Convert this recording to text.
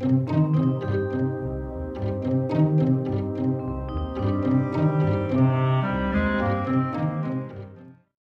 Thank you.